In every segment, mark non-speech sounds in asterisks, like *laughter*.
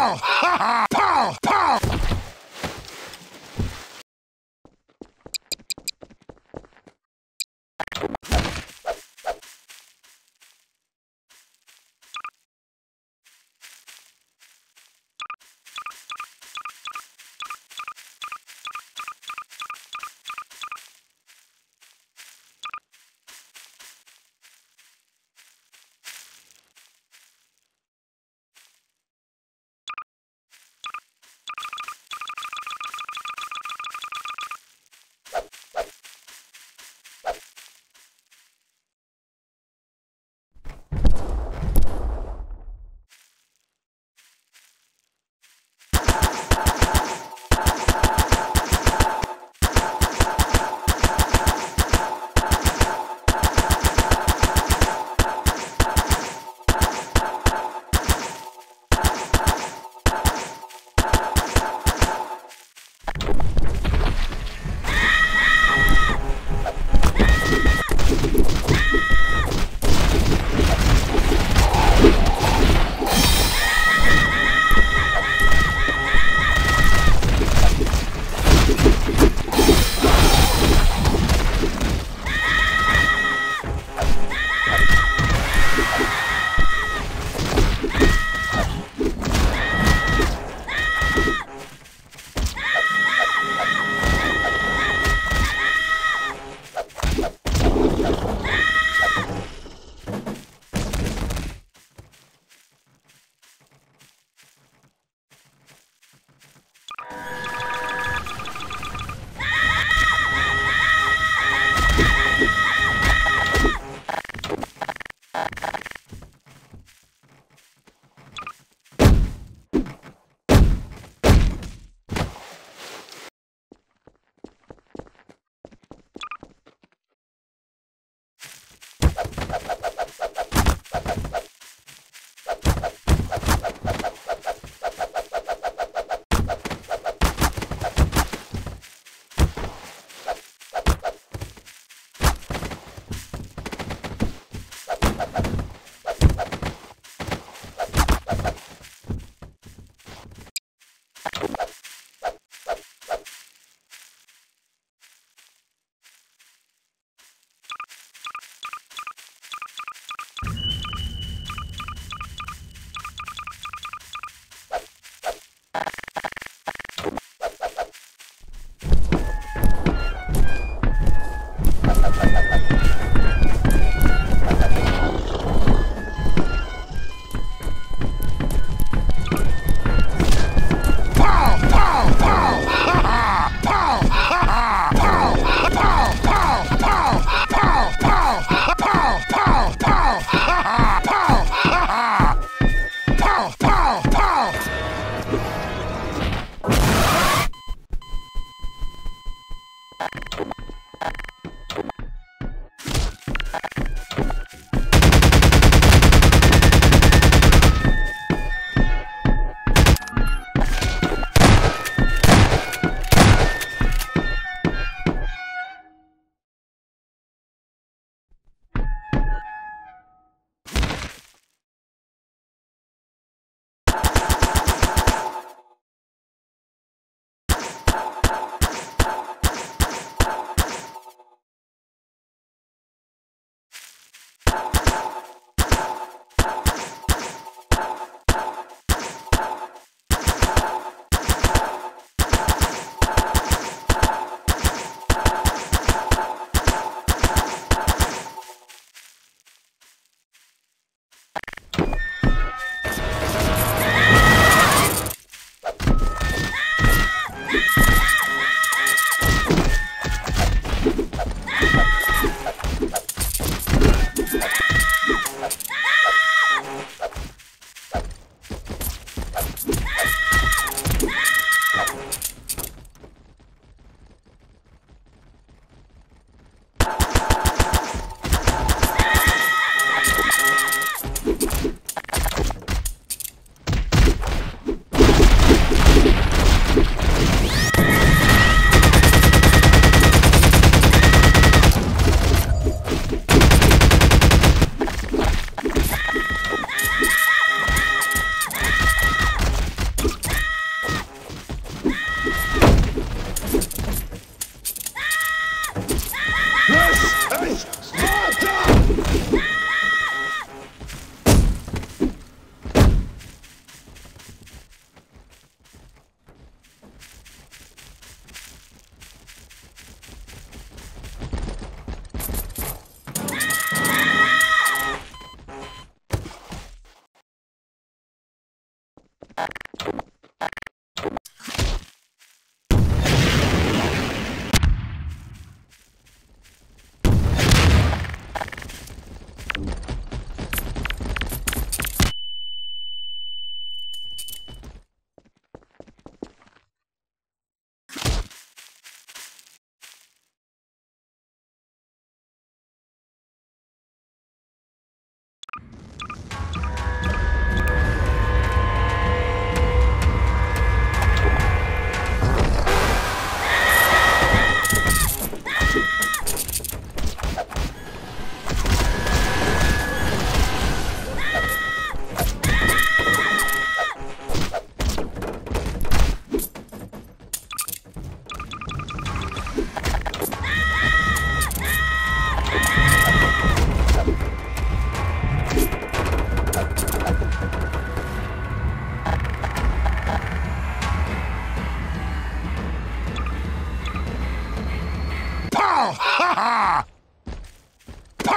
Pow! *laughs*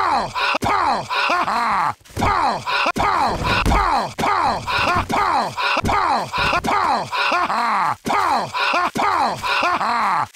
Pow, pow, ha ha! Pow, pow, pow, pow, ha, pow, pow, pow, ha ha! Pow, pow, ha ha!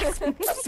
Yes. *laughs* *laughs*